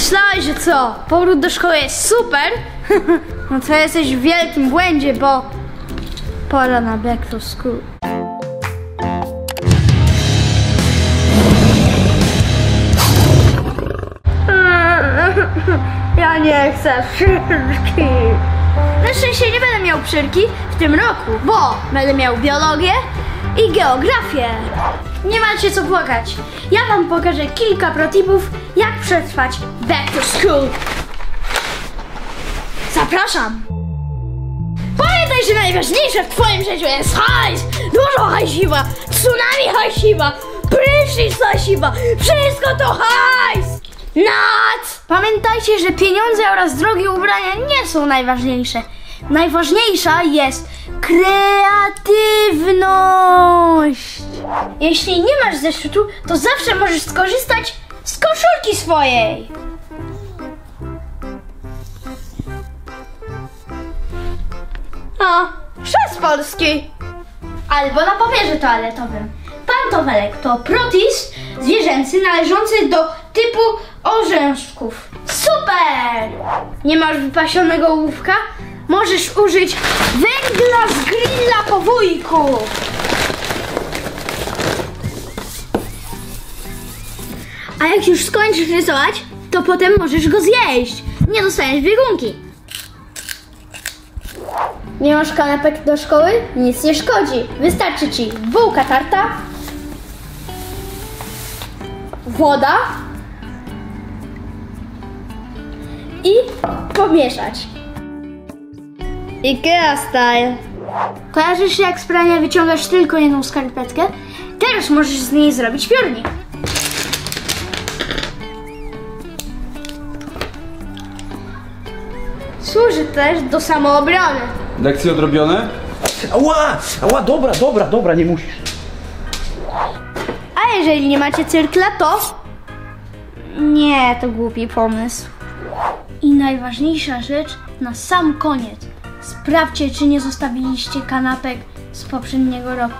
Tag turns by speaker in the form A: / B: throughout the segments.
A: Myślałeś, że co? Powrót do szkoły jest super? no to jesteś w wielkim błędzie, bo pora na back to school. Ja nie chcę przyrki. Na szczęście nie będę miał przyrki w tym roku, bo będę miał biologię i geografię. Nie macie co płakać. Ja wam pokażę kilka protipów, jak przetrwać back to school. Zapraszam. Pamiętaj, że najważniejsze w twoim życiu jest hajs! Dużo hajsiwa! Tsunami hajsiwa! Prysznic hajsiwa! Wszystko to hajs! Nad! Pamiętajcie, że pieniądze oraz drogie ubrania nie są najważniejsze. Najważniejsza jest kreatywność. Jeśli nie masz zeszytu, to zawsze możesz skorzystać z koszulki swojej. O, przez Polski. Albo na papierze toaletowym. Pantofelek to protis zwierzęcy należący do typu orzeszków. Super! Nie masz wypasionego ołówka? Możesz użyć węgla z grilla po wujku. A jak już skończysz rysować, to potem możesz go zjeść. Nie dostaniesz biegunki. Nie masz kanapek do szkoły? Nic nie szkodzi. Wystarczy ci bułka tarta, woda i pomieszać. Ikea style. Kojarzysz jak z prania wyciągasz tylko jedną skarpetkę? Teraz możesz z niej zrobić piórnik. Też do samoobrony.
B: Lekcje odrobione?
C: Ała! Ała, dobra, dobra, dobra, nie musisz.
A: A jeżeli nie macie cyrkla, to... Nie, to głupi pomysł. I najważniejsza rzecz na sam koniec. Sprawdźcie, czy nie zostawiliście kanapek z poprzedniego roku.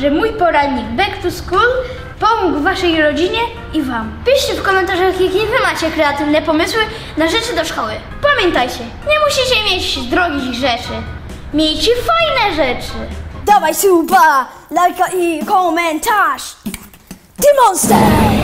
A: Że mój poradnik Back to School pomógł waszej rodzinie i wam. Piszcie w komentarzach, jakie wy macie kreatywne pomysły na rzeczy do szkoły. Pamiętajcie, nie musicie mieć drogich rzeczy. Miejcie fajne rzeczy.
D: Dawaj suba, lajka i komentarz. Ty monster!